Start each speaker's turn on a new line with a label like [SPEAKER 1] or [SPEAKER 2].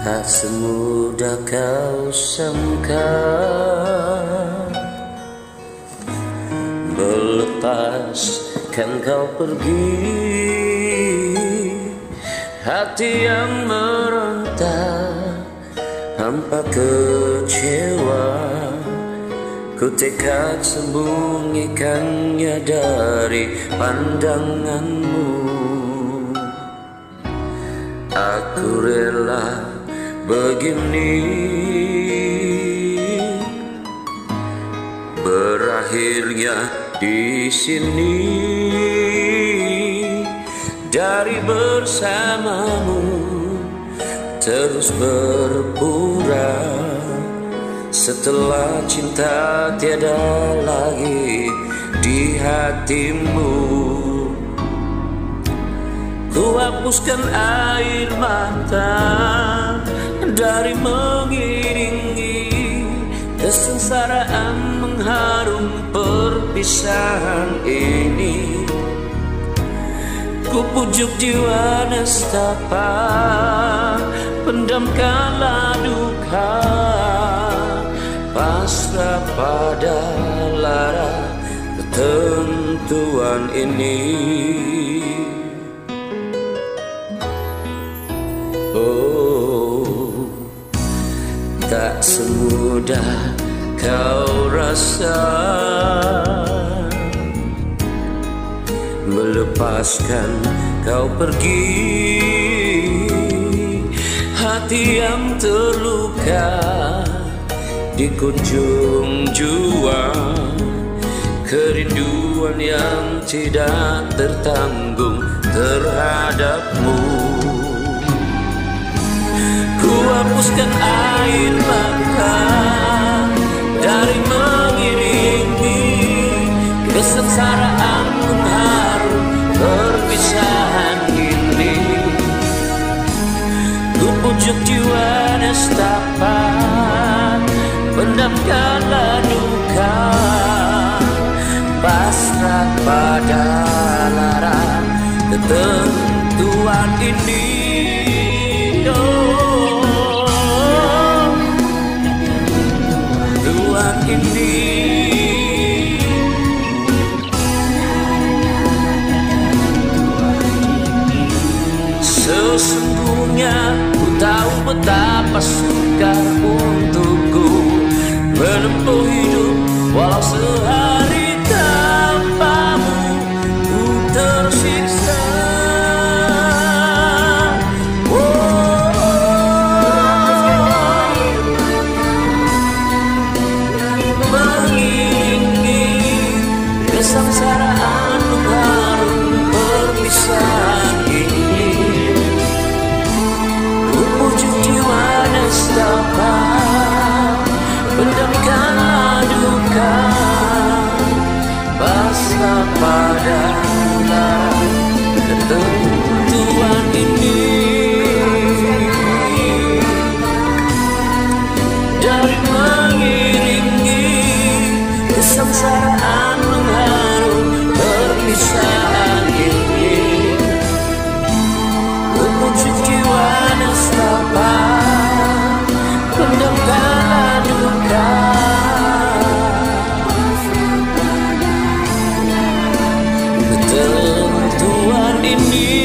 [SPEAKER 1] Tak semudah kau sangka. Melepaskan kau pergi. Hati yang meronta Hampa kecewa. Ku tekad sembunyikannya dari pandanganmu. Aku rela begini. Berakhirnya di sini. Dari bersamamu Terus berpura. Setelah cinta tiada lagi di hatimu. Ku hapuskan air mata dari mengiringi kesengsaraan mengharum perpisahan ini. Ku pujuk jiwa nestapa pendamkanlah duka pasrah pada lara ketentuan ini tak semudah kau rasa. Melepaskan kau pergi Hati yang terluka di kunjung jua. Kerinduan yang tidak tertanggung terhadapmu. Ku hapuskan air Pujuk jiwa nestapa, pendamkanlah duka, pasrah pada lara ketentuan ini. Oh, betapa sukar untukku. Menempuh hidup walau ketentuan ini